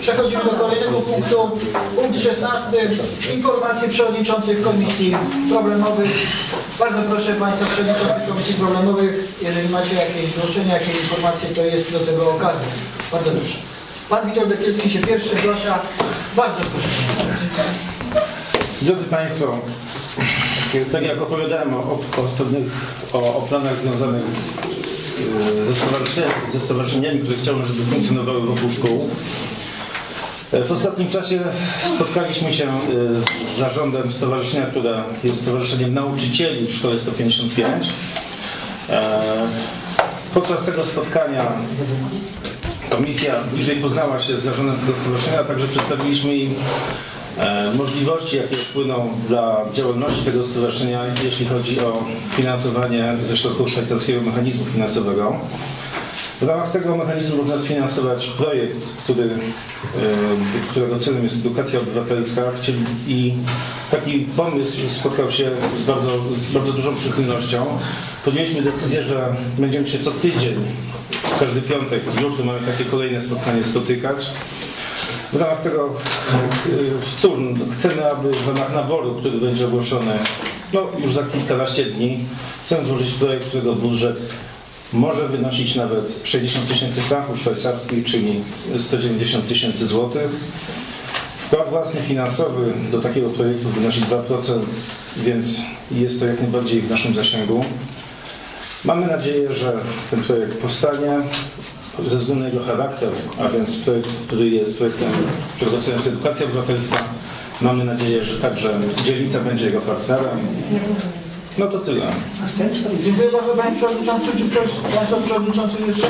Przechodzimy do kolejnego punktu. Punkt 16. Informacje przewodniczących komisji problemowych. Bardzo proszę Państwa przewodniczących komisji problemowych, jeżeli macie jakieś zgłoszenia, jakieś informacje, to jest do tego okazja. Bardzo proszę. Pan Witold Dekielski się pierwszy zgłasza. Bardzo proszę. Drodzy Państwo, tak jak opowiadałem o, o, pewnych o, o planach związanych z, ze, stowarzyszeniami, ze stowarzyszeniami, które chciałbym, żeby funkcjonowały wokół szkół. W ostatnim czasie spotkaliśmy się y, z zarządem stowarzyszenia, które jest Stowarzyszeniem Nauczycieli w Szkole 155. E, Podczas tego spotkania komisja bliżej poznała się z zarządem tego stowarzyszenia, a także przedstawiliśmy im e, możliwości, jakie wpłyną dla działalności tego stowarzyszenia, jeśli chodzi o finansowanie ze środków szwajcarskiego mechanizmu finansowego. W ramach tego mechanizmu można sfinansować projekt, który, e, którego celem jest edukacja obywatelska i taki pomysł spotkał się z bardzo, z bardzo dużą przychylnością. Podjęliśmy decyzję, że będziemy się co tydzień, każdy piątek i jutro mamy takie kolejne spotkanie spotykać. W ramach tego, y, cóż, chcemy, aby w ramach naboru, który będzie ogłoszony no, już za kilkanaście dni, chcemy złożyć projekt, którego budżet może wynosić nawet 60 tysięcy franków szwajcarskich, czyli 190 tysięcy złotych. Wkład własny finansowy do takiego projektu wynosi 2%, więc jest to jak najbardziej w naszym zasięgu. Mamy nadzieję, że ten projekt powstanie ze względu na jego charakter, a więc projekt, który jest projektem, którego celem jest edukacja obywatelska. Mamy nadzieję, że także dzielnica będzie jego partnerem. No to tyle. Dziękuję bardzo Panie Przewodniczący. Czy ktoś z Państwa Przewodniczący jeszcze?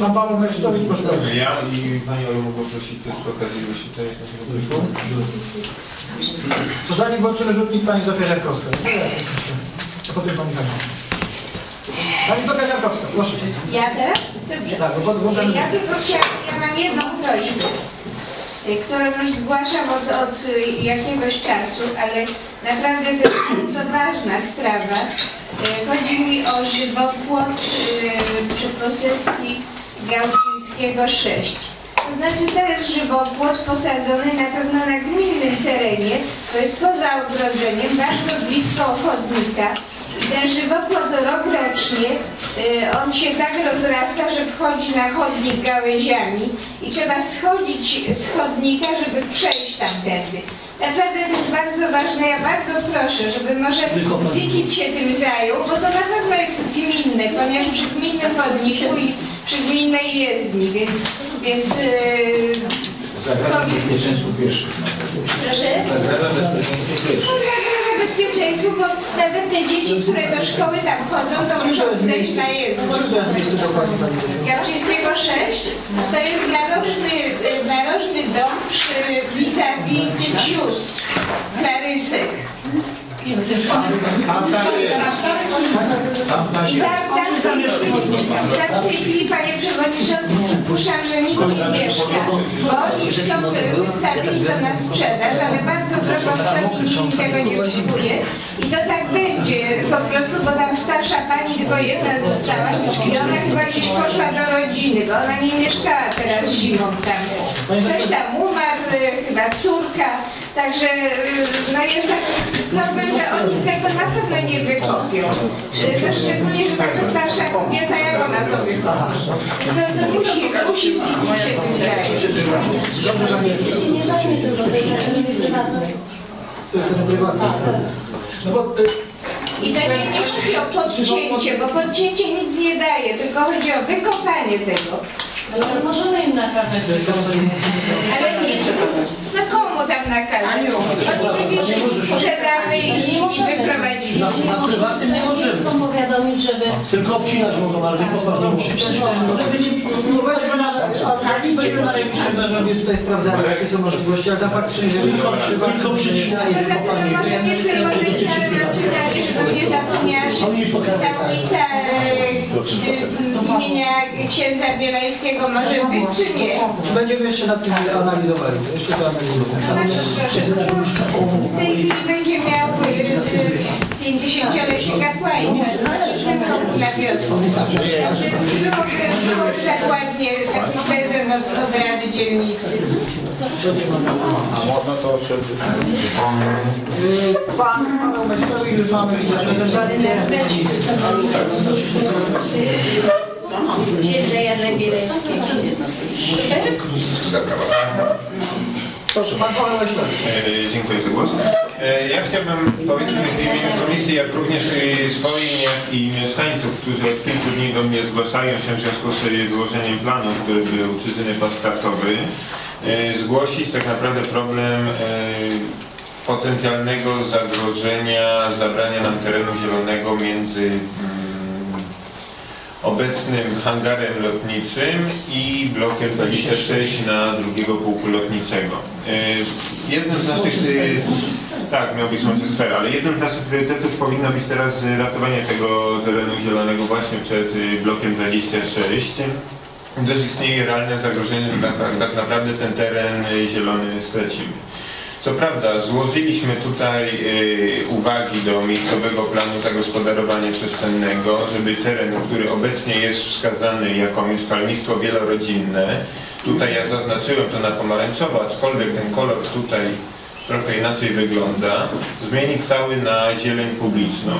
Pan Paweł Mecztowicz, proszę bardzo. Ja i Pani Olu mogę prosić też przy okazji wyświetlenia naszego wyszło. To zanim włączymy rzutnik Pani Zofia Żarkowska. A potem Pani Zofia. Pani Zofia Żarkowska, proszę. Ja teraz? Dobrze. Tak, bo. Ja tylko chciałam, ja mam jedną prośbę, którą już zgłaszam od, od y, jakiegoś czasu, ale naprawdę to jest bardzo ważna sprawa. Y, Chodzi mi o żywopłot y, przy posesji Gałczyńskiego 6. To znaczy to jest żywopłot posadzony na pewno na gminnym terenie, to jest poza ogrodzeniem, bardzo blisko chodnika. Ten żywopłot rokrocznie, y, on się tak rozrasta, że wchodzi na chodnik gałęziami i trzeba schodzić z chodnika, żeby przejść tamtędy. Naprawdę to jest bardzo ważne, ja bardzo proszę, żeby może Zikit się tym zajął, bo to na pewno jest gminne, ponieważ przy gminnym chodniku i przy gminnej jezdni, więc, więc yy, Proszę? Zagraża bezpieczeństwu, bo nawet te dzieci, które do szkoły tam chodzą, to muszą zejść na jezdnię. Garczyńskiego 6 to jest narożny, narożny dom przy vis-a-vis sióstr Klarysek. I tam, tam, w tej chwili- panie przewodniczący, przypuszczam, że nikt nie mieszka, bo oni chcą, wystawili to na sprzedaż, ale bardzo drogo i nikt tego nie kupuje. I to tak będzie po prostu, bo tam starsza pani tylko jedna została i ona chyba gdzieś poszła do rodziny, bo ona nie mieszkała teraz zimą tam. Ktoś tam umarł, y, chyba córka, także y, no jest taki problem, że oni tego na pewno nie wykopią. Y, To szczególnie, że taka starsza kobieta, jak ona to wykopi. Więc to, musi, musi Ziggy się tym zająć. To jest ten prywatny. No bo I to nie, nie chodzi o podcięcie, bo podcięcie nic nie daje, tylko chodzi o wykopanie tego. Ale to możemy im nakazać. Ale nie, no komu tam nakazać? Oni wywieźli, sprzedamy i, wyprowadzili. Na, prywatnym nie możemy. Żeby Tylko obcinać mogą, ale nie możemy. no weźmy na, a weźmy na najbliższym zarządzie tutaj sprawdzamy, jakie są możliwości, ale tam faktycznie, jeżeli Tylko, tylko przycinanie, wykopanie. no może nie momencie, ale mam pytanie, żeby nie zapomniałaś, czy ta ulica e, e, imienia księdza Bielańskiego może być, czy nie? Czy będziemy jeszcze nad tym analizowali? Jeszcze to proszę, w tej chwili będzie miał e, e, dziesięciolecie kapłaństwa, to znaczy w tym roku na wiosnę. Także byłoby było zakładnie taki prezent od, od Rady Dzielnicy. Y, Pan Paweł Meśkowi już mamy reprezentację. Księża Jana Bielewskiego. Proszę, pan Paweł. E, Dziękuję za głos. E, Ja chciałbym powiedzieć w imieniu komisji, jak również e, swoim, jak i mieszkańców, którzy od kilku dni do mnie zgłaszają się w związku z złożeniem planu, który był czytany pas startowy, e, zgłosić tak naprawdę problem e, potencjalnego zagrożenia zabrania nam terenu zielonego między obecnym hangarem lotniczym i blokiem 26 na drugiego pułku lotniczego. E, Jednym z naszych, e, tak, miał być sfer, ale jednym z naszych priorytetów powinno być teraz ratowanie tego terenu zielonego właśnie przed e, blokiem 26 gdyż istnieje realne zagrożenie, że tak, tak naprawdę ten teren zielony stracimy. Co prawda złożyliśmy tutaj y, uwagi do miejscowego planu zagospodarowania przestrzennego, żeby teren, który obecnie jest wskazany jako mieszkalnictwo wielorodzinne, tutaj ja zaznaczyłem to na pomarańczowo, aczkolwiek ten kolor tutaj trochę inaczej wygląda, zmienić cały na zieleń publiczną.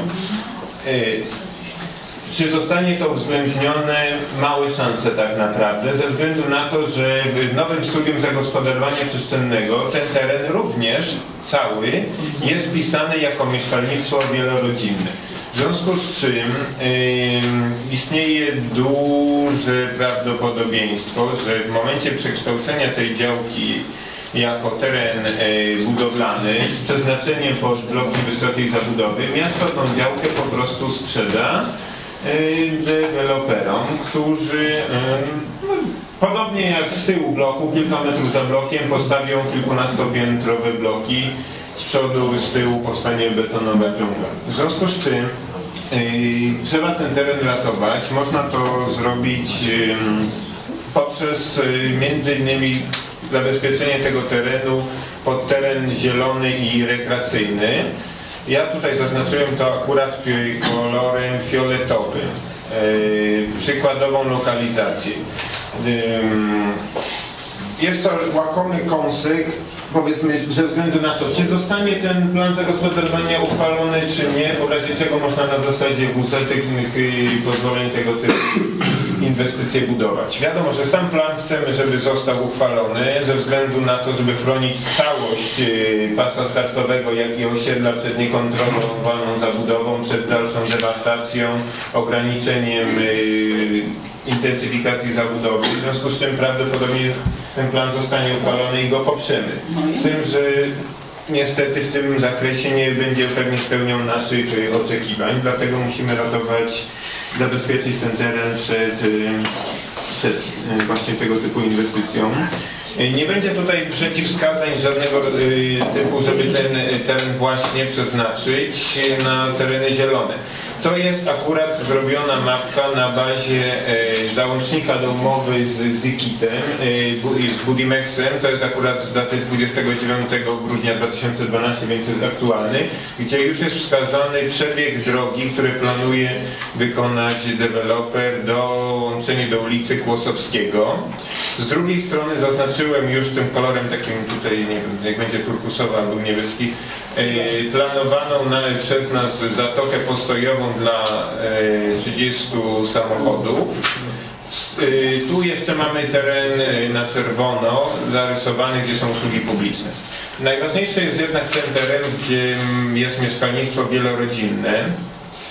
Y, czy zostanie to uwzględnione? Małe szanse tak naprawdę, ze względu na to, że w nowym studium zagospodarowania przestrzennego ten teren również cały jest wpisany jako mieszkalnictwo wielorodzinne. W związku z czym ym, istnieje duże prawdopodobieństwo, że w momencie przekształcenia tej działki jako teren e, budowlany z przeznaczeniem pod bloki wysokiej zabudowy, miasto tą działkę po prostu sprzeda deweloperom, którzy no, podobnie jak z tyłu bloku, kilka metrów za blokiem postawią kilkunastopiętrowe bloki, z przodu, z tyłu powstanie betonowa dżungla. W związku z czym yy, trzeba ten teren ratować. Można to zrobić poprzez y, między innymi zabezpieczenie tego terenu pod teren zielony i rekreacyjny. Ja tutaj zaznaczyłem to akurat kolorem fioletowym. Yy, przykładową lokalizację. Ym, jest to łakomy kąsek, powiedzmy ze względu na to, czy zostanie ten plan zagospodarowania uchwalony, czy nie, w razie czego można na zasadzie wusetycznych y, pozwoleń tego typu inwestycje budować. Wiadomo, że sam plan chcemy, żeby został uchwalony ze względu na to, żeby chronić całość y, pasa startowego, jak i osiedla przed niekontrolowaną zabudową, przed dalszą dewastacją, ograniczeniem y, intensyfikacji zabudowy. W związku z czym prawdopodobnie ten plan zostanie uchwalony i go poprzemy. Z tym, że niestety w tym zakresie nie będzie pewnie spełniał naszych y, oczekiwań, dlatego musimy ratować, zabezpieczyć ten teren przed, y, przed y, właśnie tego typu inwestycją. Y, Nie będzie tutaj przeciwwskazań żadnego typu, żeby ten teren właśnie przeznaczyć na tereny zielone. To jest akurat zrobiona mapka na bazie e, załącznika do umowy z Zikitem e, Budimexem. To jest akurat z daty 29 grudnia 2012, więc jest aktualny, gdzie już jest wskazany przebieg drogi, który planuje wykonać deweloper do łączenia do ulicy Kłosowskiego. Z drugiej strony zaznaczyłem już tym kolorem takim tutaj, nie wiem, jak będzie turkusowy albo niebieski, planowaną na, przez nas zatokę postojową dla e, 30 samochodów. E, Tu jeszcze mamy teren e, na czerwono zarysowany, gdzie są usługi publiczne. Najważniejszy jest jednak ten teren, gdzie jest mieszkalnictwo wielorodzinne.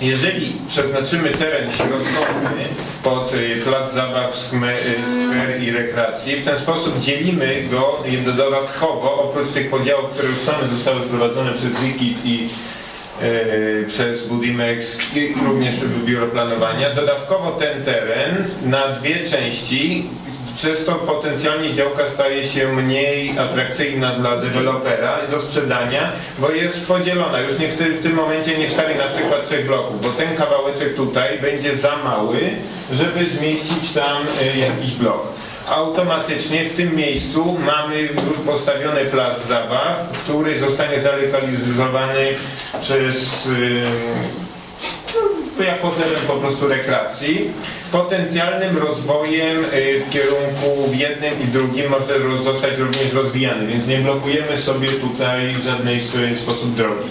Jeżeli przeznaczymy teren środkowy pod y, plac zabaw, skme- y, skwer i rekreacji, w ten sposób dzielimy go i dodatkowo, oprócz tych podziałów, które już same zostały wprowadzone przez Wikit i y, przez Budimex również Biuro Planowania, dodatkowo ten teren na dwie części przez to potencjalnie działka staje się mniej atrakcyjna dla dewelopera do sprzedania, bo jest podzielona. Już nie w, tym, w tym momencie nie wstali na przykład trzech bloków, bo ten kawałeczek tutaj będzie za mały, żeby zmieścić tam y, jakiś blok. automatycznie w tym miejscu mamy już postawiony plac zabaw, który zostanie zalokalizowany przez ym, no, jako teren po prostu rekreacji, potencjalnym rozwojem y, w kierunku w jednym i drugim może zostać również rozwijany, więc nie blokujemy sobie tutaj w żadnej s- sposób drogi.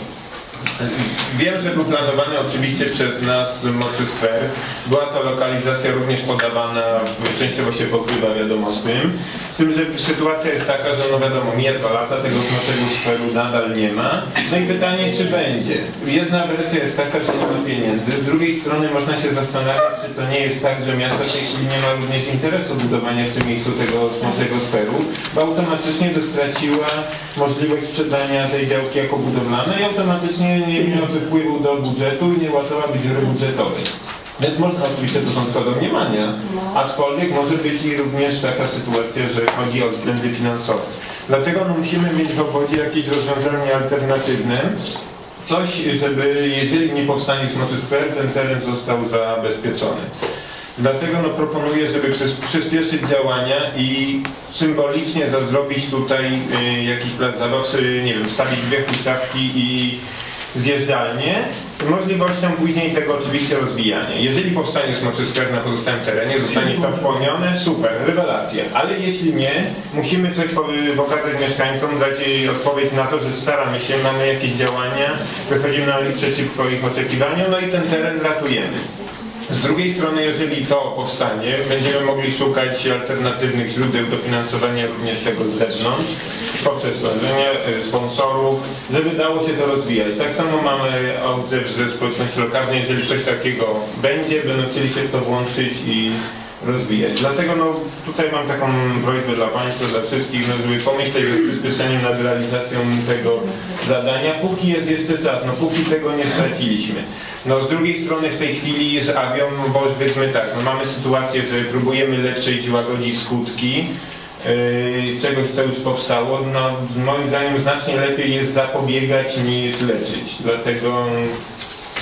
Wiem, że był planowany oczywiście przez nas Moczy Sfer. Była to lokalizacja również podawana, w- częściowo się pokrywa wiadomo z tym. Z tym, że sytuacja jest taka, że no wiadomo, mija dwa lata, tego smoczego sferu nadal nie ma. No i pytanie, czy będzie. Jedna wersja jest taka, że nie ma pieniędzy. Z drugiej strony można się zastanawiać, czy to nie jest tak, że miasto w tej chwili nie ma również interesu budowania w tym miejscu tego smoczego sferu, bo automatycznie by straciła możliwość sprzedania tej działki jako budowlanej i automatycznie nie miałaby wpływu do budżetu i nie ładowałaby dziury budżetowej. Więc można oczywiście, to są tylko domniemania, aczkolwiek może być i również taka sytuacja, że chodzi o względy finansowe. Dlatego no, musimy mieć w obodzie jakieś rozwiązanie alternatywne, coś, żeby jeżeli nie powstanie Smoczy Square, ten teren został zabezpieczony. Dlatego no, proponuję, żeby przys- przyspieszyć działania i symbolicznie zrobić tutaj y, jakiś plac zabaw, y, nie wiem, stawić dwie huśtawki i zjeżdżalnię, z możliwością później tego oczywiście rozwijania. Jeżeli powstanie Smoczy Square na pozostałym terenie, zostanie to wchłonione, super, rewelacja. Ale jeśli nie, musimy coś pokazać mieszkańcom, dać jej odpowiedź na to, że staramy się, mamy jakieś działania, wychodzimy na przeciwko ich oczekiwaniom, no i ten teren ratujemy. Z drugiej strony, jeżeli to powstanie, będziemy mogli szukać alternatywnych źródeł dofinansowania również tego z zewnątrz, poprzez tworzenie e, sponsorów, żeby dało się to rozwijać. Tak samo mamy odzew ze społeczności lokalnej, jeżeli coś takiego będzie, będą chcieli się w to włączyć i rozwijać. Dlatego no, tutaj mam taką prośbę dla Państwa, dla wszystkich, no, żeby pomyśleć nad przyspieszeniem nad realizacją tego zadania, póki jest jeszcze czas, no póki tego nie straciliśmy. No z drugiej strony w tej chwili z awią, bo powiedzmy tak, no, mamy sytuację, że próbujemy leczyć, łagodzić skutki yy, czegoś, co już powstało. No, moim zdaniem znacznie lepiej jest zapobiegać niż leczyć. Dlatego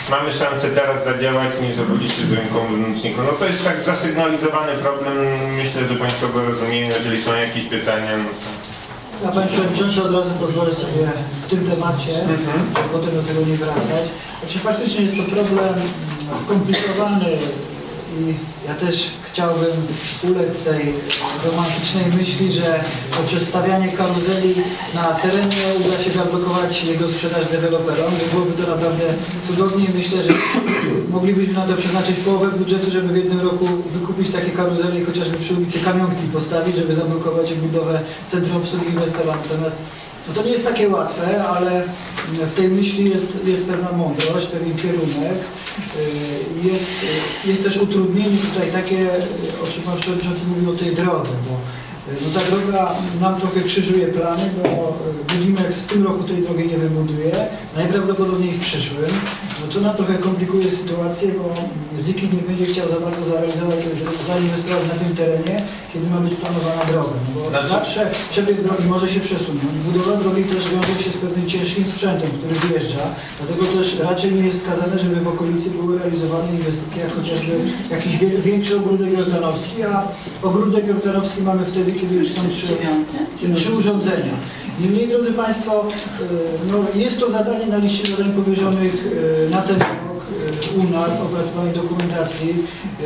mamy szansę teraz zadziałać niż obrócić się z ręką w nocniku. No to jest tak zasygnalizowany problem. Myślę, że Państwo go rozumieją. Jeżeli są jakieś pytania, no to... Ja Panie Przewodniczący od razu pozwolę sobie w tym temacie, żeby potem do tego nie wracać. Znaczy faktycznie jest to problem skomplikowany i ja też chciałbym ulec tej romantycznej myśli, że poprzez stawianie karuzeli na terenie uda się zablokować jego sprzedaż deweloperom. że Byłoby to naprawdę cudownie i myślę, że moglibyśmy na to przeznaczyć połowę budżetu, żeby w jednym roku wykupić takie karuzele i chociażby przy ulicy Kamionki postawić, żeby zablokować budowę Centrum Obsługi Inwestora. Natomiast no to nie jest takie łatwe, ale w tej myśli jest, jest pewna mądrość, pewien kierunek. Yy, Jest, jest też utrudnienie tutaj takie, o czym Pan Przewodniczący mówił o tej drodze, bo yy, no ta droga nam trochę krzyżuje plany, bo Budimex w tym roku tej drogi nie wybuduje, najprawdopodobniej w przyszłym. No to nam trochę komplikuje sytuację, bo Zikit nie będzie chciał za bardzo zarealizować, zainwestować na tym terenie, kiedy ma być planowana droga. No bo Znaczy- zawsze przebieg drogi może się przesunąć. Budowa drogi też wiąże się z pewnym ciężkim sprzętem, który wyjeżdża. Dlatego też raczej nie jest wskazane, żeby w okolicy były realizowane inwestycje, jak chociażby jakiś większy ogródek jordanowski, a ogródek jordanowski mamy wtedy, kiedy już są trzy, trzy urządzenia. Niemniej, drodzy Państwo, y, no, jest to zadanie na liście zadań powierzonych y, na ten rok u nas, opracowanie dokumentacji.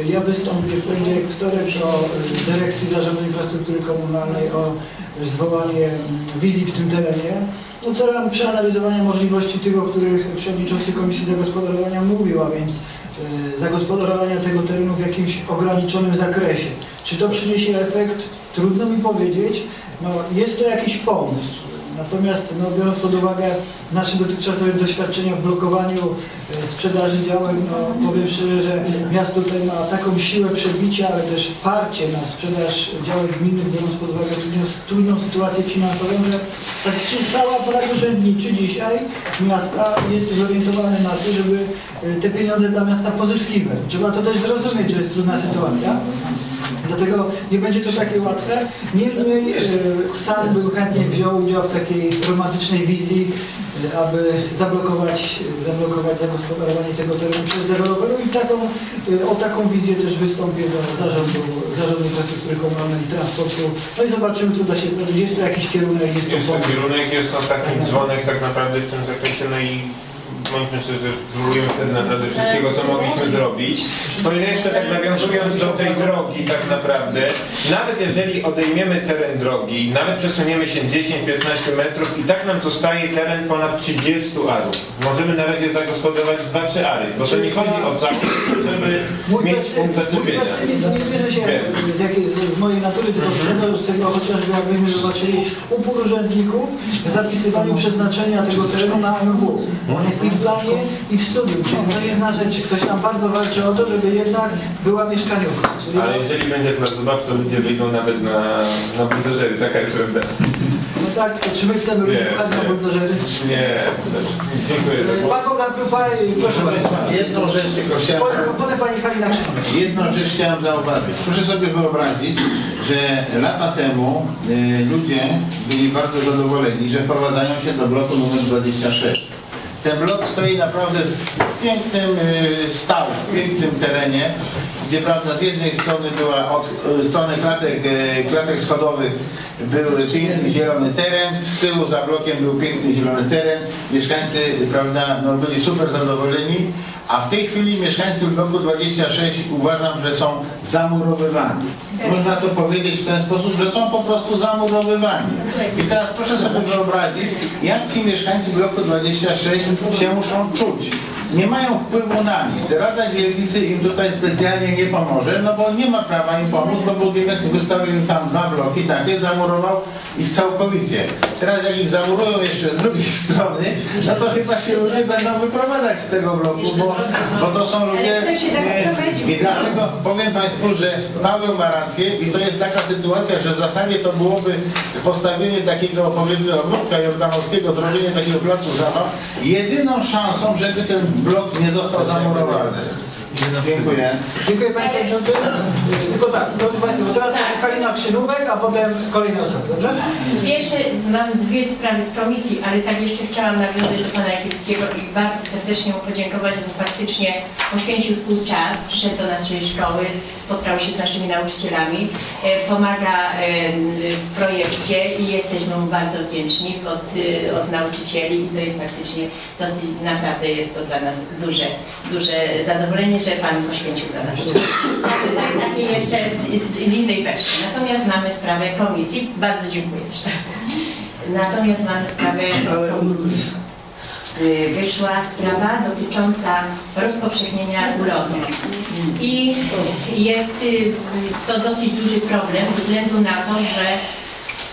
Ja wystąpię w poniedziałek, wtorek do y, Dyrekcji Zarządu Infrastruktury Komunalnej o y, zwołanie y, wizji w tym terenie. No celem przeanalizowania możliwości tych, o których Przewodniczący Komisji Zagospodarowania mówił, a więc y, zagospodarowania tego terenu w jakimś ograniczonym zakresie. Czy to przyniesie efekt? Trudno mi powiedzieć. No, jest to jakiś pomysł. Natomiast no, biorąc pod uwagę nasze dotychczasowe doświadczenia w blokowaniu e, sprzedaży działek, no, powiem szczerze, że miasto tutaj ma taką siłę przebicia, ale też parcie na sprzedaż działek gminnych, biorąc pod uwagę trudną, trudną sytuację finansową, że praktycznie cała aparat urzędniczy dzisiaj miasta jest zorientowany na to, żeby e, te pieniądze dla miasta pozyskiwać. Trzeba to też zrozumieć, że jest trudna sytuacja. Dlatego nie będzie to takie łatwe. Niemniej sam bym chętnie wziął udział w takiej romantycznej wizji, aby zablokować, zablokować zagospodarowanie tego terenu przez deweloperów i taką, o taką wizję też wystąpię do zarządu, zarządu infrastruktury komunalnej i transportu. No i zobaczymy, co da się zrobić. Jest to jakiś kierunek, jest to Jest to kierunek, jest to taki dzwonek tak naprawdę w tym zakresie, no i szczerzy, że spróbujemy wtedy naprawdę wszystkiego, co mogliśmy zrobić. To jeszcze tak nawiązując do tej drogi tak naprawdę, nawet jeżeli odejmiemy teren drogi, nawet przesuniemy się 10-15 metrów i tak nam zostaje teren ponad 30 arów. Możemy na razie zagospodarować 2-3 ary, bo to nie chodzi o całość, Mój mieć punkt zaczepienia. nie bierze się Wiem. z, jakiej, z, z mojej natury, tylko z tego, z tego chociażby jakbyśmy zobaczyli upór urzędników w zapisywaniu przeznaczenia tego terenu na MW. On jest i w planie, i w studium. Czyli to jest na rzecz, ktoś tam bardzo walczy o to, żeby jednak była mieszkaniówka. Czyli Ale jeżeli będzie plac zabaw, to ludzie wyjdą nawet na, na buldożery, taka jest prawda. No tak, czy my chcemy Nie, wypchać na nie. buldożery? Nie, dziękuję. Pan Bogdan proszę Państwa. Jedną rzecz tylko chciałem, Potem Pani Halina Krzysztof. jedną rzecz chciałem zauważyć. Proszę sobie wyobrazić, że lata temu y, ludzie byli bardzo zadowoleni, że wprowadzają się do bloku numer 26. Ten blok stoi naprawdę w pięknym y, stału, w pięknym terenie, gdzie prawda z jednej strony była od y, strony klatek, y, klatek schodowych był piękny zielony teren, z tyłu za blokiem był piękny zielony teren. Mieszkańcy prawda, no, byli super zadowoleni, a w tej chwili mieszkańcy bloku 26 uważam, że są zamurowywani. Można to powiedzieć w ten sposób, że są po prostu zamurowywani. I teraz proszę sobie wyobrazić, jak ci mieszkańcy bloku 26 się muszą czuć. Nie mają wpływu na nic. Rada Dzielnicy im tutaj specjalnie nie pomoże, no bo nie ma prawa im pomóc, bo budynek wystawił tam dwa bloki takie, zamurował ich całkowicie. Teraz jak ich zamurują jeszcze z drugiej strony, no to chyba się ludzie będą wyprowadzać z tego bloku, bo, bo to są ludzie... Się tak? I dlatego powiem Państwu, że Paweł ma rację i to jest taka sytuacja, że w zasadzie to byłoby postawienie takiego powiedzmy ogródka jordanowskiego, zrobienie takiego placu zabaw jedyną szansą, żeby ten blok nie został zamurowany. Dziękuję. Dziękuję Panie Przewodniczący. Tylko tak, drodzy Państwo, bo teraz Tak. Halina Krzynówek, a potem kolejne osoby, dobrze? Pierwsze, mam dwie sprawy z komisji, ale tak jeszcze chciałam nawiązać do Pana Jakiewskiego i bardzo serdecznie mu podziękować, bo faktycznie poświęcił swój czas, przyszedł do naszej szkoły, spotkał się z naszymi nauczycielami, e, pomaga e, w projekcie i jesteśmy mu bardzo wdzięczni od, e, od nauczycieli i to jest faktycznie, dosyć, naprawdę jest to dla nas duże, duże zadowolenie, że Pan poświęcił dla nas to jest takie jeszcze z, z, innej beczki. Natomiast mamy sprawę komisji. Bardzo dziękuję. Natomiast mamy sprawę komisji. Y, Wyszła sprawa dotycząca rozpowszechnienia ulotek. I jest y, to dosyć duży problem ze względu na to, że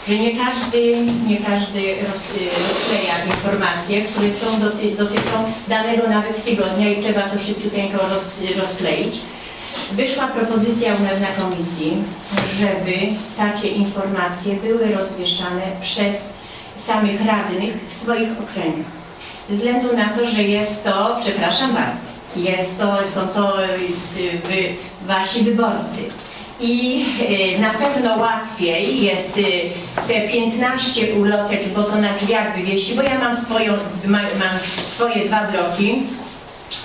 że nie każdy, nie każdy roz, rozkleja informacje, które są doty, dotyczą danego nawet tygodnia i trzeba to szybciutko roz, rozkleić. Wyszła propozycja u nas na komisji, żeby takie informacje były rozwieszane przez samych radnych w swoich okręgach. Ze względu na to, że jest to, przepraszam bardzo, jest to, są to wasi wyborcy. I y, na pewno łatwiej jest y, te 15 ulotek, bo to na drzwiach wywiesi, bo ja mam, swoją, ma, mam swoje dwa bloki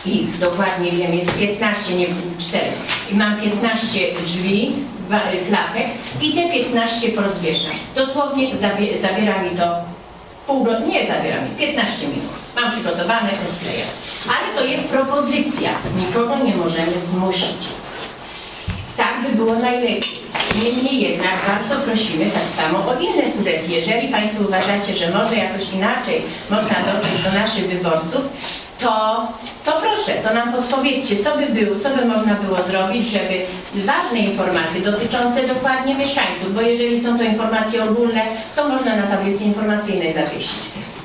i dokładnie wiem, jest 15, nie 4. I mam 15 drzwi, y, klapek i te 15 porozwieszam. Dosłownie zabie, zabiera mi to pół nie zabiera mi, 15 minut. Mam przygotowane, rozklejam. Ale to jest propozycja, nikogo nie możemy zmusić. Tak by było najlepiej. Niemniej jednak bardzo prosimy tak samo o inne sugestie. Jeżeli Państwo uważacie, że może jakoś inaczej można dotrzeć do naszych wyborców, to, to proszę, to nam podpowiedzcie, co by było, co by można było zrobić, żeby ważne informacje dotyczące dokładnie mieszkańców, bo jeżeli są to informacje ogólne, to można na tablicy informacyjnej zawiesić.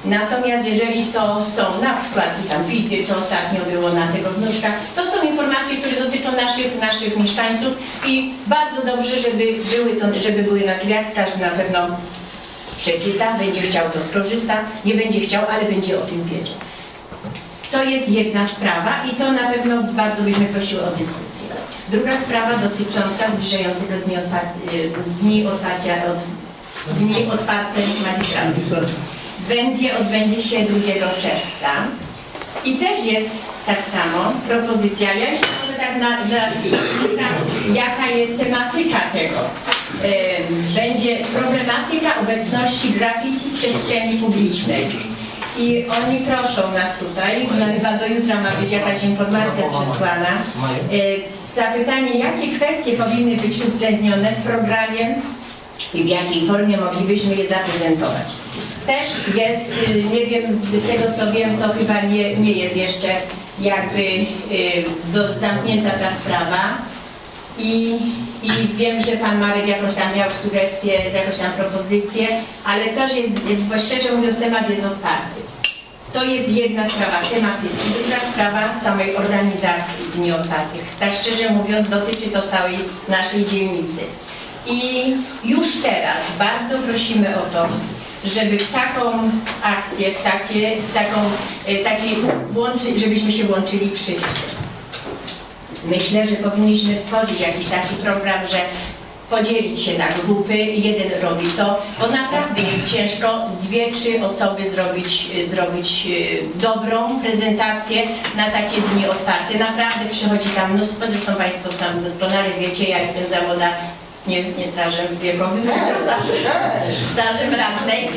Natomiast jeżeli to są na przykład tam bity, czy ostatnio było na tego wnuczka, to są informacje, które dotyczą naszych, naszych mieszkańców i bardzo dobrze, żeby były, to, żeby były na drzwiach, każdy na pewno przeczyta, będzie chciał, to skorzysta, nie będzie chciał, ale będzie o tym wiedział. To jest jedna sprawa i to na pewno bardzo byśmy prosiły o dyskusję. Druga sprawa dotycząca zbliżającego dni, otwarty, dni otwarcia dni otwarte magistratów. Będzie, odbędzie się 2 czerwca. I też jest tak samo propozycja. Ja jeszcze może tak na, na, jaka jest tematyka tego. Będzie problematyka obecności graffiti w przestrzeni publicznej. I oni proszą nas tutaj, no chyba do jutra ma być jakaś informacja przesłana, y, zapytanie, jakie kwestie powinny być uwzględnione w programie i w jakiej formie moglibyśmy je zaprezentować. Też jest, y, nie wiem, z tego co wiem, to chyba nie, nie jest jeszcze jakby y, do, zamknięta ta sprawa. I, I wiem, że Pan Marek jakoś tam miał sugestie, jakąś tam propozycję, ale też jest, bo szczerze mówiąc, temat jest otwarty. To jest jedna sprawa tematyki. Druga sprawa samej organizacji Dni Otwartych. Tak szczerze mówiąc, dotyczy to całej naszej dzielnicy. I już teraz bardzo prosimy o to, żeby w taką akcję, w, takie, w taką, e, taki łączy, żebyśmy się łączyli wszyscy. Myślę, że powinniśmy stworzyć jakiś taki program, że podzielić się na grupy, jeden robi to, bo naprawdę jest ciężko dwie, trzy osoby zrobić, y, zrobić y, dobrą prezentację na takie dni otwarte. Naprawdę przychodzi tam mnóstwo, zresztą Państwo tam doskonale wiecie, ja jestem zawoda nie, nie stażem wiekowym, tylko stażem, stażem radnej,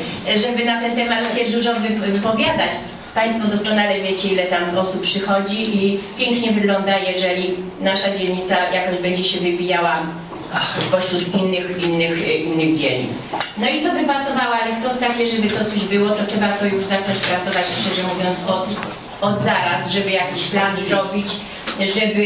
żeby na ten temat się dużo wy- wypowiadać. Państwo doskonale wiecie, ile tam osób przychodzi i pięknie wygląda, jeżeli nasza dzielnica jakoś będzie się wybijała spośród innych, innych, innych dzielnic. No i to by pasowało, ale chcąc takie, żeby to coś było, to trzeba to już zacząć pracować, szczerze mówiąc, od, od zaraz, żeby jakiś plan zrobić, żeby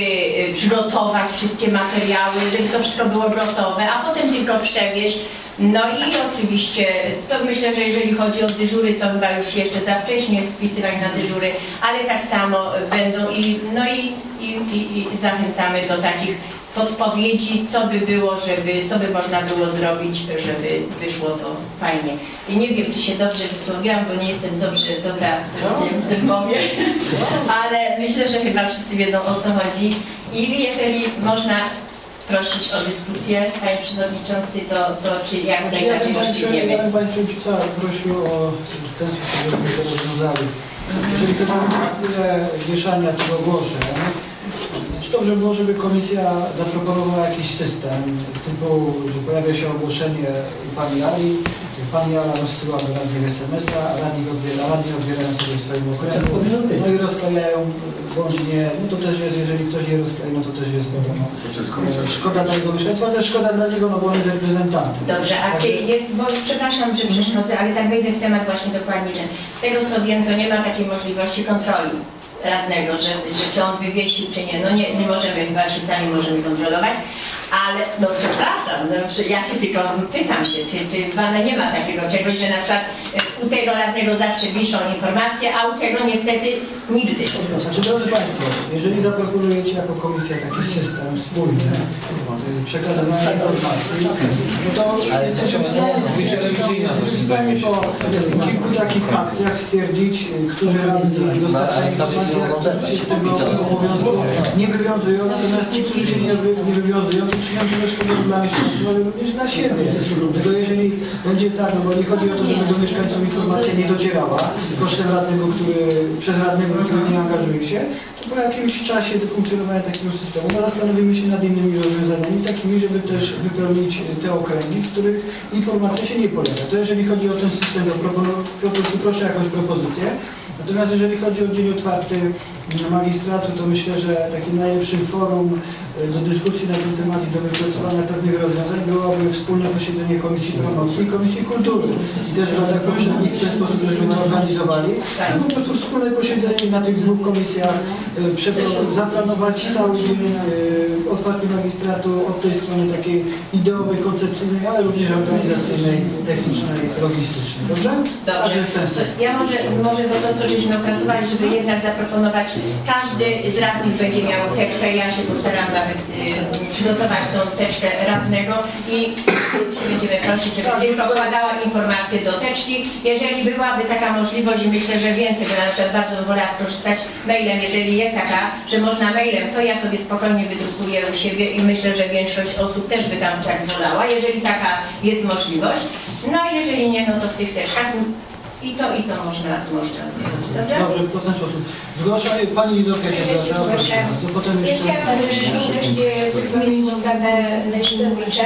y, przygotować wszystkie materiały, żeby to wszystko było gotowe, a potem tylko przewieźć. No i oczywiście, to myślę, że jeżeli chodzi o dyżury, to chyba już jeszcze za wcześnie wpisywać na dyżury, ale tak samo będą i, no i, i, i, i zachęcamy do takich podpowiedzi, co by było, żeby, co by można było zrobić, żeby wyszło to fajnie. I nie wiem, czy się dobrze wysłowiłam, bo nie jestem dobrze, dobra w tym mowie, ale myślę, że chyba wszyscy wiedzą o co chodzi. I jeżeli można prosić o dyskusję, Panie Przewodniczący, to, to czy jak Znaczy, ja najbardziej bym możliwiemy. Panie Panie Przewodnicząca prosił o w ten sposób, żebyśmy to rozwiązali. Jeżeli to jest tyle wieszania tych ogłoszeń, czy dobrze było, żeby komisja zaproponowała jakiś system typu, że pojawia się ogłoszenie u Pani Ali, Pani Ala rozsyła do radnych SMS-a, a radni odbiera, radni odbierają sobie w swoim okręgu, no i rozklejają bądź nie, no to też jest, jeżeli ktoś je rozklei, no to też jest wiadomo, e, szkoda dla jego mieszkańców, ale też szkoda dla niego, no bo on jest reprezentantem. Dobrze, a czy jest, bo przepraszam, że przeszkodzę, ale tak wejdę w temat właśnie dokładnie ten. Z tego co wiem, to nie ma takiej możliwości kontroli radnego, że, że czy on wywiesił, czy nie. No nie, nie możemy, chyba się sami możemy kontrolować, ale no przepraszam, no, ja się tylko pytam się, czy, czy Pana nie ma takiego czegoś, że na przykład e, u tego radnego zawsze wiszą informacje, a u tego niestety nigdy. Znaczy, drodzy Państwo, jeżeli zaproponujecie jako komisja taki system wspólny przekazywania informacji, no to jesteśmy w stanie, Komisja rewizyjna w stanie po kilku takich akcjach stwierdzić, którzy radni dostarczają informacji, a którzy się z tego obowiązku nie wywiązują, natomiast ci, którzy się nie, wy- nie wywiązują, to czynią tyle szkody dla mieszkańców, ale również dla siebie. Tylko jeżeli będzie tak, no bo nie chodzi o to, żeby do mieszkańców informacja nie docierała kosztem radnego, który, przez radnego, który nie angażuje się, to po jakimś czasie funkcjonowania takiego systemu no, zastanowimy się nad innymi rozwiązaniami, takimi, żeby też wypełnić te okręgi, w których informacja się nie pojawia. To jeżeli chodzi o ten system, to proszę jakąś propozycję. Natomiast jeżeli chodzi o dzień otwarty magistratu, to myślę, że takim najlepszym forum e, do dyskusji na ten temat i do wypracowania pewnych rozwiązań byłoby wspólne posiedzenie Komisji Promocji i Komisji Kultury. I też Rada proszę w ten sposób, żebyśmy to organizowali. No, po prostu wspólne posiedzenie na tych dwóch komisjach, e, zaplanować cały dzień otwarty magistratu od tej strony takiej ideowej, koncepcyjnej, ale również organizacyjnej, technicznej, logistycznej. Dobrze? Dobrze. Ja może, może to, co żeśmy opracowali, żeby jednak zaproponować, każdy z radnych będzie miał teczkę, ja się postaram nawet y, przygotować tą teczkę radnego i będziemy prosić, żeby tylko wkładała informacje do teczki. Jeżeli byłaby taka możliwość i myślę, że więcej, bo na przykład bardzo bym wolała skorzystać mailem, jeżeli jest taka, że można mailem, to ja sobie spokojnie wydrukuję u siebie i myślę, że większość osób też by tam tak wolała, jeżeli taka jest możliwość. No a jeżeli nie, no to w tych teczkach i to, i to można, można. Dobrze? Dobrze, w ten sposób. Zgłasza Pani Lidorka się zgłasza, proszę bardzo. Potem jeszcze... chciałam również zmienić pana Leszczewicza.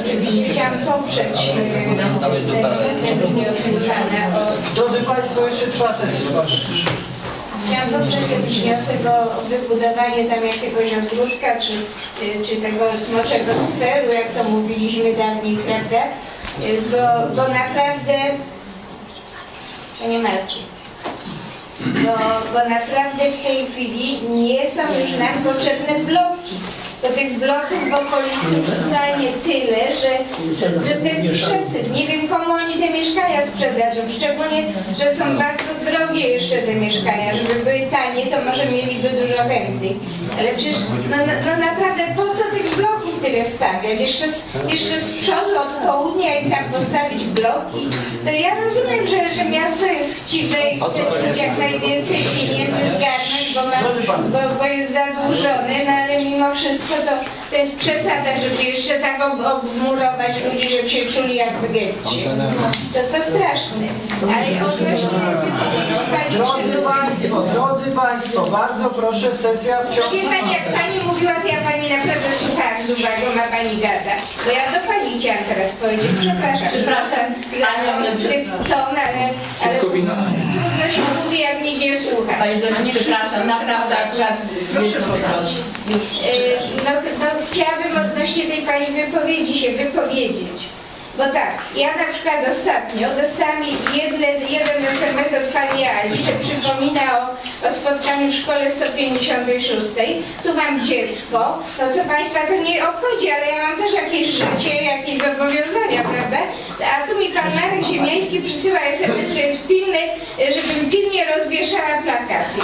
Oczywiście chciałam poprzeć e, ten wniosek pana o Drodzy Państwo, jeszcze trwa sesja. Chciałam poprzeć ten wniosek o wybudowanie tam jakiegoś ogródka, czy, czy, tego smoczego skweru, jak to mówiliśmy dawniej, prawda? Y, Bo, bo naprawdę to nie martwi. Bo, bo naprawdę w tej chwili nie są już nam potrzebne bloki. Bo tych bloków w okolicy stanie tyle, że, że to jest przesyt. Nie wiem komu oni te mieszkania sprzedadzą. Szczególnie, że są bardzo drogie jeszcze te mieszkania. Żeby były tanie, to może mieliby dużo chętnych. Ale przecież no, no, no naprawdę po co tych bloków tyle stawiać? Jeszcze z, jeszcze z przodu od południa i tam postawić bloki. To ja rozumiem, że, że miasto jest chciwe i chce jak najwięcej pieniędzy zgarnąć, bo, ma, bo, bo jest zadłużony, no ale mimo wszystko to, to jest przesada, żeby jeszcze tak ob, obmurować ludzi, żeby się czuli jak w getcie. To, to straszne. Ale odnośnie Drodzy Państwo, drodzy Państwo, bardzo proszę, sesja wciąż... Wie pani, jak pani mówiła, to ja pani naprawdę słuchałam z uwagą, ma pani gada. Bo ja do pani chciałam teraz powiedzieć, przepraszam. Przepraszam. Za ostry ton, ale, ale trudno się mówi, jak nikt nie słucha. Pani Zosiu, przepraszam, naprawdę akurat proszę poprosić. Już. No, no chciałabym odnośnie tej pani wypowiedzi się wypowiedzieć. Bo tak, ja na przykład ostatnio dostałam jedne, jeden SMS od pani Ali, że przypomina o, o spotkaniu w szkole 156. Tu mam dziecko, no co państwa to nie obchodzi, ale ja mam też jakieś życie, jakieś zobowiązania, prawda? A tu mi pan Marek Ziemiański przysyła SMS, że jest pilny, żebym pilnie rozwieszała plakaty.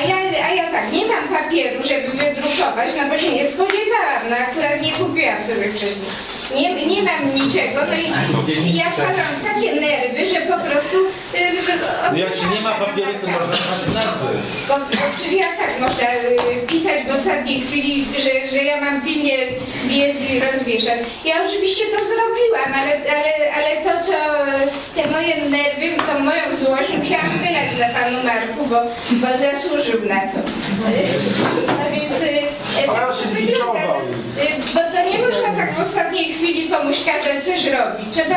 A ja, a ja tak, nie mam papieru, żeby wydrukować, no bo się nie spodziewałam, no akurat nie kupiłam sobie wcześniej. Nie, nie mam niczego, no i ja wpadam w takie nerwy, że po prostu... Yy, No jak się nie ma papieru, to można brać nazwy. bo, bo jak tak można y, pisać w ostatniej chwili, że, że ja mam pilnie biec i rozwieszać. Ja oczywiście to zrobiłam, ale, ale, ale to, co te moje nerwy, tą moją złość musiałam na panu Marku, bo, bo zasłużył na to. No więc wygląda. No, y, Bo to nie można tak w ostatniej chwili komuś kazać coś robić. Trzeba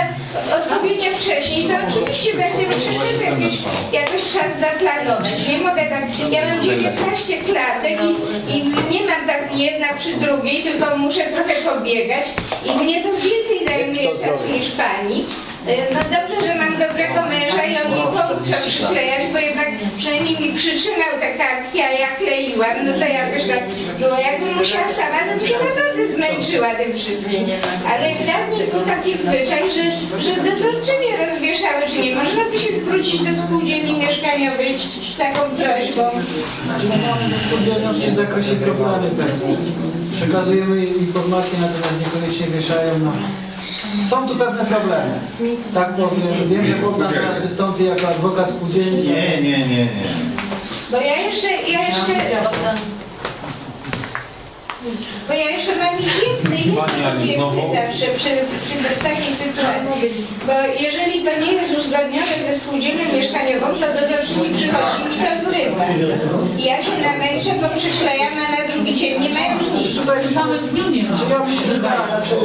odpowiednio wcześniej, to oczywiście bez przeszkód jakiś, jakoś czas zaplanować. Nie mogę tak, ja mam 19 klatek i, i nie mam tak jedna przy drugiej, tylko muszę trochę pobiegać i mnie to więcej zajmuje czasu niż pani. Y, No dobrze, że mam dobrego męża i on mi pomógł to przyklejać, bo jednak przynajmniej mi przytrzymał te kartki, a ja kleiłam, no to jakoś tak było. Jakbym musiała sama, to by się naprawdę zmęczyła tym wszystkim. Ale dawniej był taki zwyczaj, że, że dozorczynie rozwieszały, czy nie można by się zwrócić do spółdzielni mieszkaniowej z taką prośbą. W zakresie pewne. Przekazujemy informacje, natomiast niekoniecznie wieszają na... Są tu pewne problemy. Tak powiem. Wiem, że Bogdan teraz wystąpi jako adwokat spółdzielni. Nie, nie, nie, nie. Bo ja jeszcze, ja jeszcze, bo ja jeszcze mam jedne, jedno więcej zawsze przy, przy w takiej sytuacji. Bo jeżeli to nie jest uzgodnione ze spółdzielnią mieszkaniową, to dozorczyni przychodzi i mi to zrywa. I ja się namęczę, bo przyklejam, a na drugi dzień nie ma już nic. Tutaj Czy ja myślę, że tak, znaczy,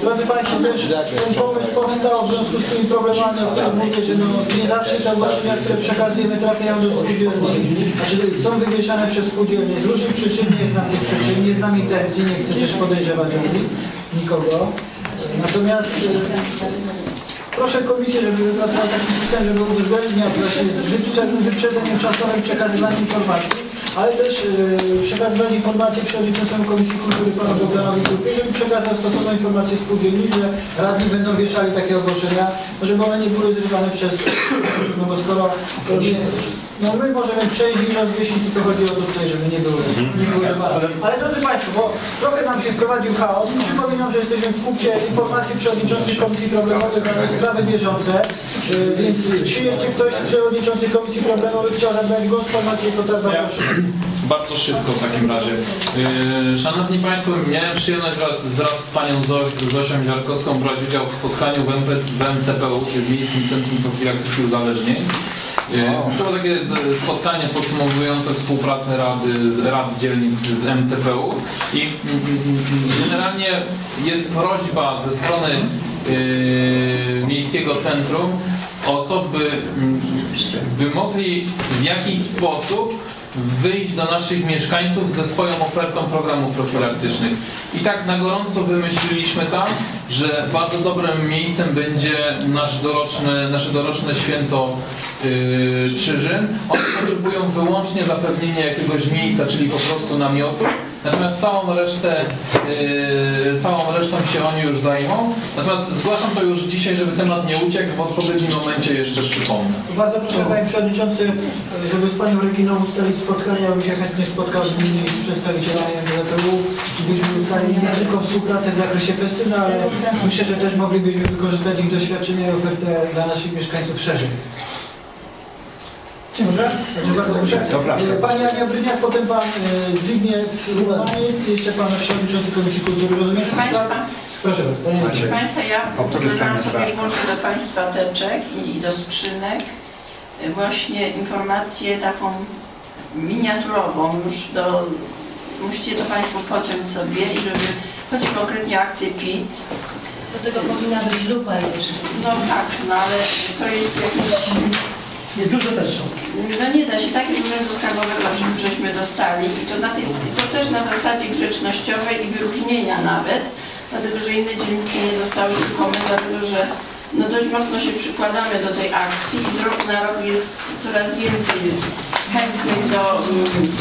drodzy Państwo, też ten pomysł powstał w związku z tymi problemami, o których mówię, że no, nie zawsze te ogłoszenia, które przekazujemy, trafiają do spółdzielni. Znaczy są wywieszane przez spółdzielnie. Z różnych przyczyn nie znam tych przyczyn, nie znam intencji, nie chcę też podejrzewać o nic, nikogo. Natomiast e, proszę komisję, żeby wypracował taki system, żeby uwzględniał właśnie z wyprzedzeniem czasowym przekazywanie informacji, ale też e, przekazywać informacje przewodniczącemu Komisji Kultury Panu Bogdanowi żeby przekazał stosowną informację spółdzielni, że radni będą wieszali takie ogłoszenia, żeby one nie były zrywane przez, no bo skoro nie, no my możemy przejść i rozwiesić, tylko chodzi o to tutaj, żeby nie były, nie były zrywane. Ale drodzy Państwo, bo trochę nam się wprowadził chaos przypominam, że jesteśmy w punkcie informacji przewodniczących Komisji Problemowych na sprawy bieżące, Yy, więc czy jeszcze ktoś z przewodniczących Komisji Problemowych chciał zabrać głos w formacie, to tak bardzo proszę. Bardzo szybko w takim razie. Yy, Szanowni Państwo, miałem przyjemność wraz, wraz z Panią Zo- Zosią Ziarkowską brać udział w spotkaniu w, MP, w MCPU, czyli w Miejskim Centrum Profilaktyki Uzależnień. To było takie e, spotkanie podsumowujące współpracę Rady, Rad Dzielnic z MCPU i mm, mm, generalnie jest prośba ze strony yy, Miejskiego Centrum o to, by, mm, by mogli w jakiś sposób wyjść do naszych mieszkańców ze swoją ofertą programów profilaktycznych. I tak na gorąco wymyśliliśmy tam, że bardzo dobrym miejscem będzie nasz doroczny, nasze doroczne święto yy, Czyżyn. Oni potrzebują wyłącznie zapewnienia jakiegoś miejsca, czyli po prostu namiotu, natomiast całą resztę, yy, całą resztą się oni już zajmą. Natomiast zgłaszam to już dzisiaj, żeby temat nie uciekł, w odpowiednim momencie jeszcze przypomnę. Bardzo proszę Panie Przewodniczący, żeby z Panią Reginą ustalić spotkania, bym się chętnie spotkał z nimi, z przedstawicielami MZPU i byśmy ustalili nie tylko współpracę w zakresie festynu, ale myślę, że też moglibyśmy wykorzystać ich doświadczenia i ofertę dla naszych mieszkańców szerzej. Dobrze? Bardzo proszę. E, Pani Ania Bryniak, potem Pan e, Zbigniew Rumaniec i jeszcze Pan Przewodniczący Komisji Kultury, rozumiem? Proszę Państwa, Proszę, Panie Proszę. Państwa, ja dodałam sobie może do Państwa teczek i do skrzynek y, właśnie informację taką miniaturową już do, musicie to Państwo pociąć sobie i żeby, chodzi konkretnie o akcję PIT. Do tego powinna być lupa jeszcze. No tak, no ale to jest jakieś, Nie, duże też są. no nie da się, takie urzędu skarbowego że- żeśmy dostali i to, na tej, to też na zasadzie grzecznościowej i wyróżnienia nawet, dlatego że inne dzielnice nie dostały tylko dlatego że no dość mocno się przykładamy do tej akcji i z roku na rok jest coraz więcej chętnych do mm,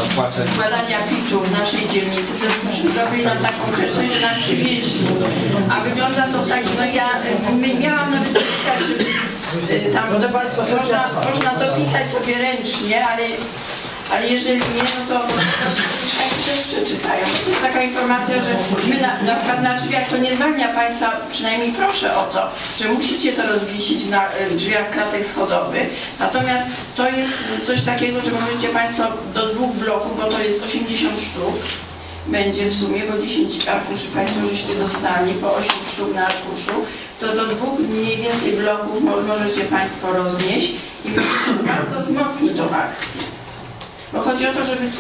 składania PIT-u w naszej dzielnicy. To zrobili nam taką grzeczność, że nam przywieźli. A wygląda to tak, no ja my, miałam nawet pisać, y, tam Drodzy Państwo, można, można dopisać sobie ręcznie, ale, ale jeżeli nie, no to też przeczytają. To jest taka informacja, że my na, na przykład na drzwiach to nie zwalnia Państwa, przynajmniej proszę o to, że musicie to rozwiesić na y, drzwiach klatek schodowych. Natomiast to jest coś takiego, że możecie Państwo do dwóch bloków, bo to jest 80 sztuk, będzie w sumie, bo 10 arkuszy Państwo żeście dostali, po 8 sztuk na arkuszu, to do dwóch mniej więcej bloków mo- możecie Państwo roznieść i bardzo wzmocni tą akcję. Bo chodzi o to, żeby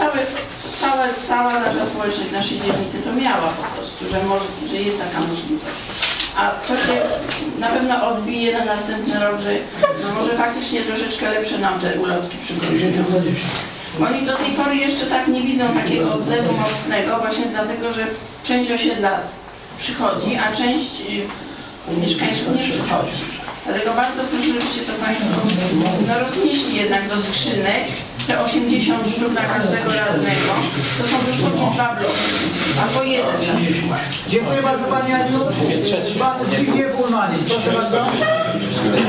cała nasza społeczność naszej dzielnicy to miała po prostu, że, może, że jest taka możliwość. A to się na pewno odbije na następny rok, że no może faktycznie troszeczkę lepsze nam te ulotki przygotują. Oni do tej pory jeszcze tak nie widzą takiego odzewu mocnego, właśnie dlatego, że część osiedla przychodzi, a część y, mieszkańców nie przychodzi. Dlatego bardzo proszę, żebyście to Państwo no, roznieśli jednak do skrzynek. Te 80 sztuk na każdego radnego, to są dosłownie dwa bloki, albo jeden na przykład. Dziękuję bardzo Pani Aniu. Pan Zbigniew Ulmaniec, proszę bardzo.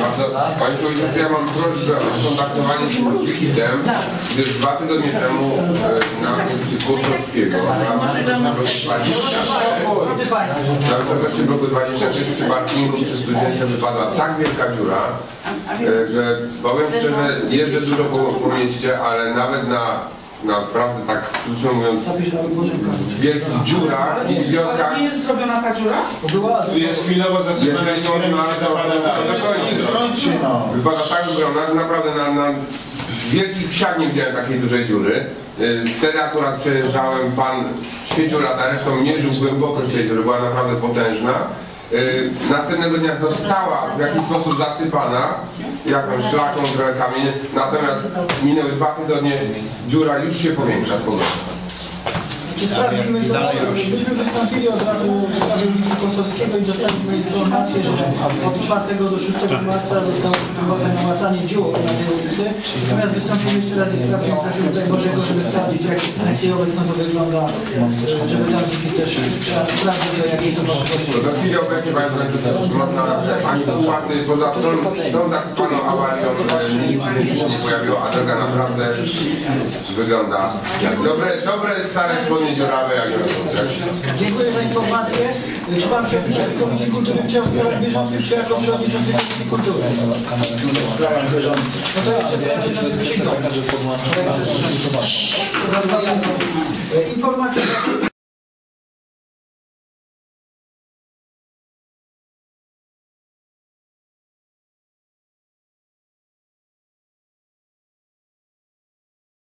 Bardzo, Panie Przewodniczący, ja mam prośbę o skontaktowanie się z Wikitem, gdyż dwa tygodnie temu e, na ulicy Kłosowskiego, na bloku 26, Drodzy Państwo, na wysokości bloku 26 przy parkingu przy studience wypadła tak wielka dziura, e, że powiem szczerze, jeżdżę dużo po, po mieście, ale nawet na naprawdę tak, krótko mówiąc, w wielkich dziurach i wioskach, jest zrobiona ta dziura? Była, Tu jest chwilowo zasypane jeżeli można, to. Skończy no. Wypada tak ogromna, że naprawdę na, na wielkich wsiach nie widziałem takiej dużej dziury. Y, Wtedy akurat przejeżdżałem, pan świecił latareczką, mierzył głębokość tej dziury, była naprawdę potężna. Y, Następnego dnia została w jakiś sposób zasypana, jakąś szlaką, kamieniem, natomiast minęły dwa tygodnie, dziura już się powiększa z powrotem. Czy sprawdzimy to? Myśmy wystąpili od razu w sprawie ulicy Kosowskiego i dostaliśmy informację, że od 4 do 6 marca zostało przeprowadzone łatanie dziur na tej ulicy. Natomiast wystąpimy jeszcze raz i sprawdzimy proszę tutaj Bożego, żeby sprawdzić jak obecną to wygląda, żeby tam też trzeba sprawdzić do jakiej są możliwości. Do chwili obecnej Państwo można ani dopłaty, poza tą, tą zasypaną awarią, że nic się nie pojawiło, a droga naprawdę wygląda jak dobre, dobre stare spodnie dziurawe jak Dziękuję za informację. Czy Pan Przewodniczący Komisji Kultury chciał w sprawach bieżących, czy jako Przewodniczący Komisji Kultury? No to jeszcze teraz się krzykną. Za dwa razy. E, Informacja